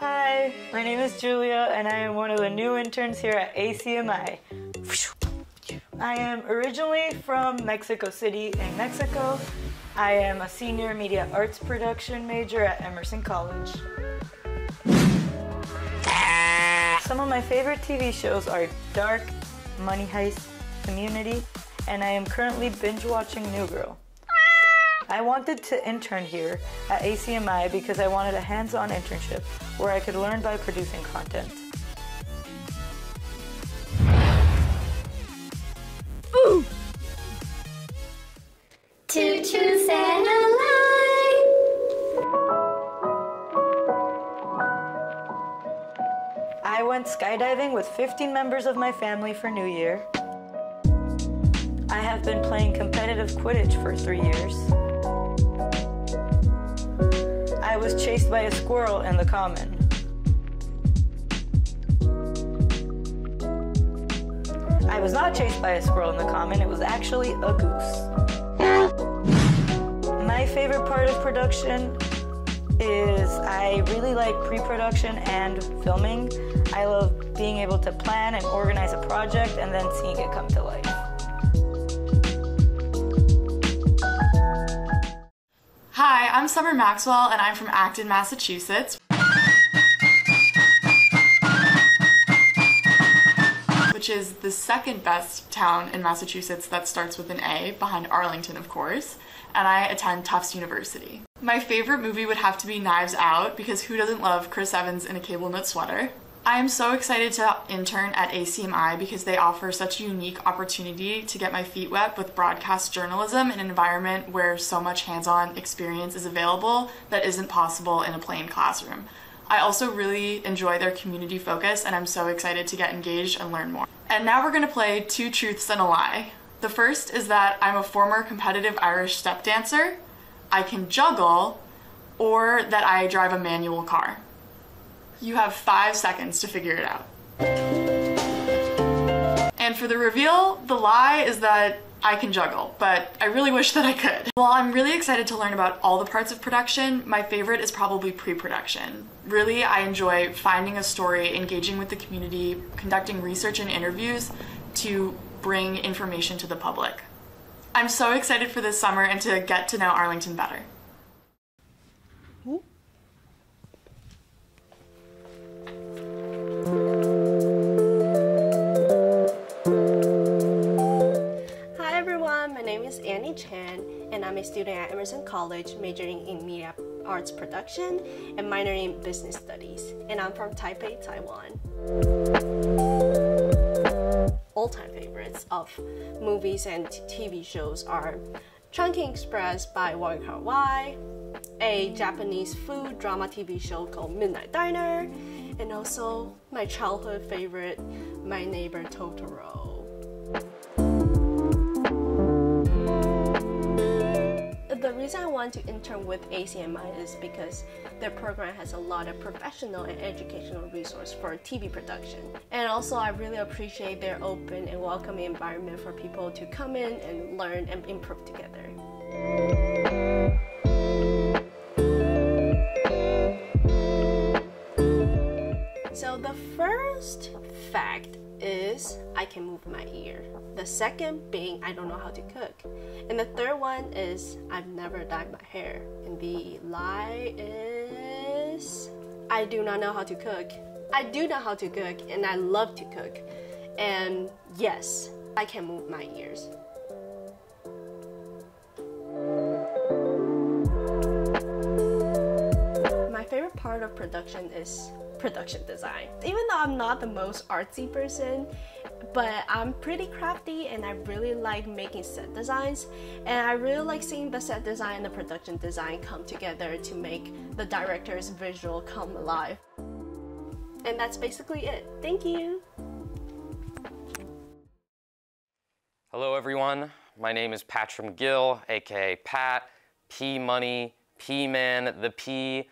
Hi, my name is Julia, and I am one of the new interns here at ACMI. I am originally from Mexico City in Mexico. I am a senior media arts production major at Emerson College. Some of my favorite TV shows are Dark, Money Heist, Community, and I am currently binge watching New Girl. I wanted to intern here at ACMI because I wanted a hands on internship where I could learn by producing content. Two truths and a lie. I went skydiving with 15 members of my family for New Year. I have been playing competitive Quidditch for three years. Was chased by a squirrel in the common. I was not chased by a squirrel in the common, it was actually a goose. My favorite part of production is I really like pre-production and filming. I love being able to plan and organize a project and then seeing it come to life. Hi, I'm Summer Maxwell and I'm from Acton, Massachusetts. Which is the second best town in Massachusetts that starts with an A, behind Arlington, of course, and I attend Tufts University. My favorite movie would have to be Knives Out because who doesn't love Chris Evans in a cable knit sweater? I am so excited to intern at ACMI because they offer such a unique opportunity to get my feet wet with broadcast journalism in an environment where so much hands on experience is available that isn't possible in a plain classroom. I also really enjoy their community focus and I'm so excited to get engaged and learn more. And now we're gonna play Two Truths and a Lie. The first is that I'm a former competitive Irish step dancer, I can juggle, or that I drive a manual car. You have five seconds to figure it out. And for the reveal, the lie is that I can juggle, but I really wish that I could. While I'm really excited to learn about all the parts of production, my favorite is probably pre-production. Really, I enjoy finding a story, engaging with the community, conducting research and interviews to bring information to the public. I'm so excited for this summer and to get to know Arlington better. A student at Emerson College majoring in media arts production and minoring in business studies. And I'm from Taipei, Taiwan. All time favorites of movies and TV shows are Chungking Express by Wong Kar Wai, a Japanese food drama TV show called Midnight Diner, and also my childhood favorite, My Neighbor Totoro. The reason I want to intern with ACMI is because their program has a lot of professional and educational resource for TV production. And also I really appreciate their open and welcoming environment for people to come in and learn and improve together. So the first fact is I can move my ear. The second being I don't know how to cook. And the third one is I've never dyed my hair. And the lie is I do not know how to cook. I do know how to cook and I love to cook. And yes, I can move my ears. My favorite part of production is production design. Even though I'm not the most artsy person, but I'm pretty crafty and I really like making set designs. And I really like seeing the set design and the production design come together to make the director's visual come alive. And that's basically it. Thank you. Hello, everyone. My name is Patrick Gill, aka Pat, P Money, P Man, the P,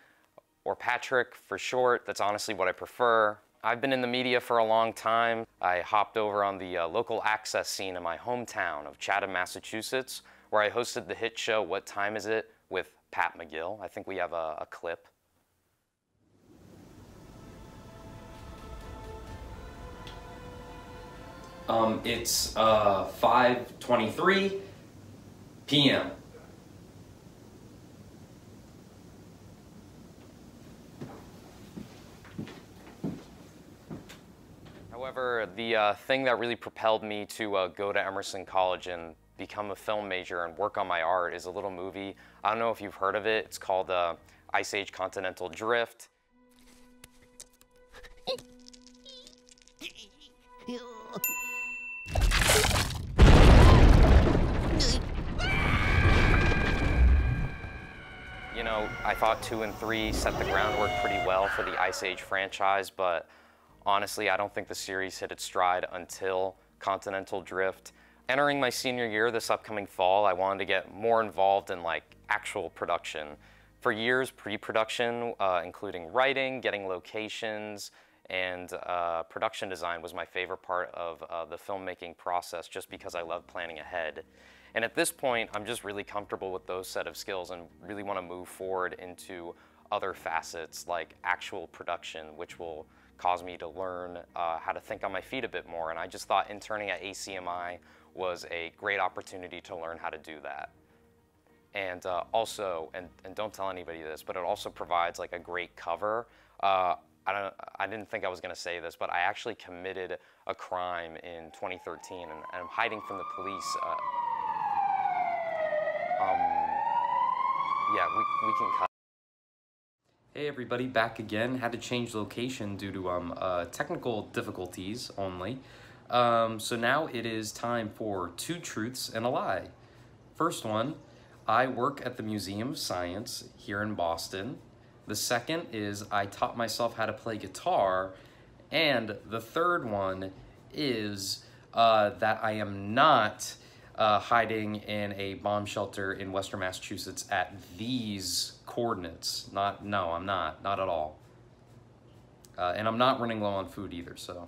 or Patrick for short. That's honestly what I prefer. I've been in the media for a long time. I hopped over on the uh, local access scene in my hometown of Chatham, Massachusetts, where I hosted the hit show What Time Is It with Pat McGill. I think we have a, a clip. Um, it's uh, 5.23 p.m. However, the uh, thing that really propelled me to uh, go to Emerson College and become a film major and work on my art is a little movie. I don't know if you've heard of it. It's called uh, Ice Age Continental Drift. You know, I thought two and three set the groundwork pretty well for the Ice Age franchise, but honestly, I don't think the series hit its stride until Continental Drift. Entering my senior year this upcoming fall, I wanted to get more involved in like actual production. For years, pre-production, uh, including writing, getting locations, and uh, production design was my favorite part of uh, the filmmaking process just because I love planning ahead. And at this point, I'm just really comfortable with those set of skills and really want to move forward into other facets like actual production, which will cause me to learn uh, how to think on my feet a bit more. And I just thought interning at ACMI was a great opportunity to learn how to do that. And uh, also, and, and don't tell anybody this, but it also provides like a great cover. Uh, I don't, I didn't think I was going to say this, but I actually committed a crime in 2013, and, and I'm hiding from the police. Uh, um, yeah, we, we can cut. Hey everybody, back again. Had to change location due to um, uh, technical difficulties only. Um, so now it is time for two truths and a lie. First one, I work at the Museum of Science here in Boston. The second is I taught myself how to play guitar. And the third one is uh, that I am not uh, hiding in a bomb shelter in Western Massachusetts at these coordinates. Not, no, I'm not, not at all. Uh, and I'm not running low on food either, so